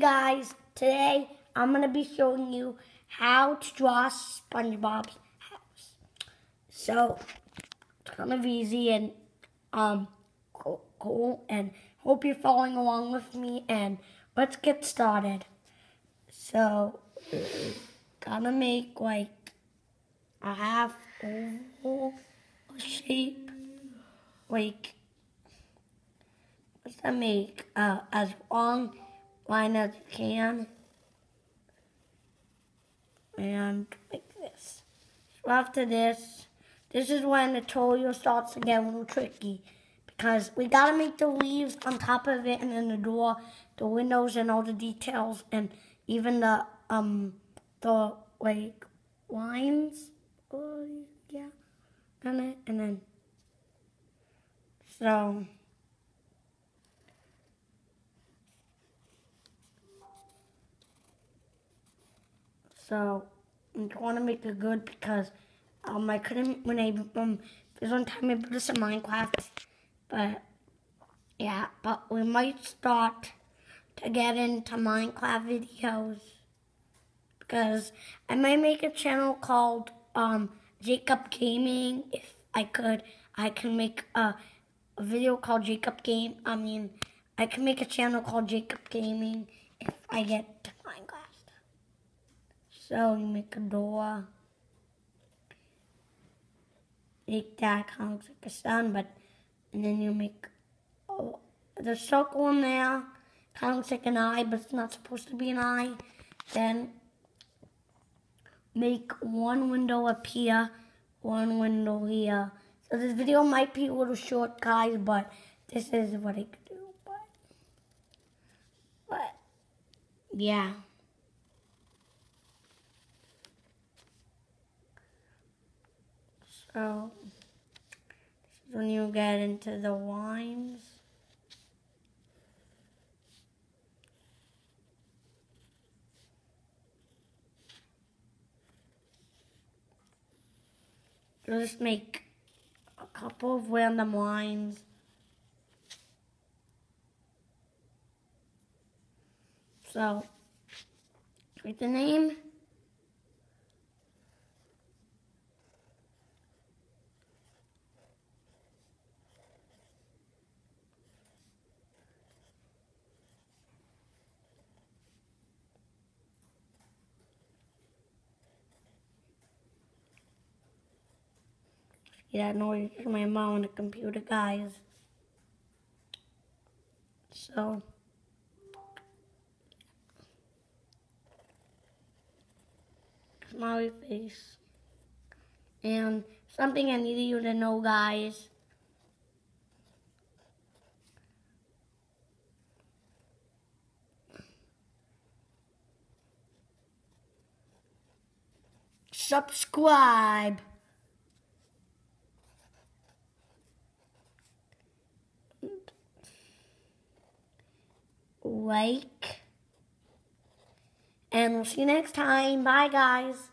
guys, today I'm going to be showing you how to draw SpongeBob's house. So, it's kind of easy and um, cool, and hope you're following along with me, and let's get started. So, gotta make like a half oval shape, like, that make, uh, as long line as you can. And like this. So after this, this is when the tutorial starts to get a little tricky. Because we gotta make the leaves on top of it and then the door, the windows and all the details and even the um the like lines. Oh yeah. And then and then so So I'm to make it good because um I couldn't when I um there's one time I this in Minecraft, but yeah, but we might start to get into Minecraft videos because I might make a channel called um Jacob Gaming if I could. I can make a, a video called Jacob Game. I mean, I can make a channel called Jacob Gaming if I get. So you make a door. Make that kind of looks like a sun, but and then you make oh, the circle in there. Kind of looks like an eye, but it's not supposed to be an eye. Then make one window up here, one window here. So this video might be a little short, guys, but this is what I could do. But, but yeah. Is when you get into the wines. just make a couple of random lines. So, write the name. Yeah, noise is my mom on the computer, guys. So, smiley face. And something I needed you to know, guys. Subscribe. Like. And we'll see you next time. Bye, guys.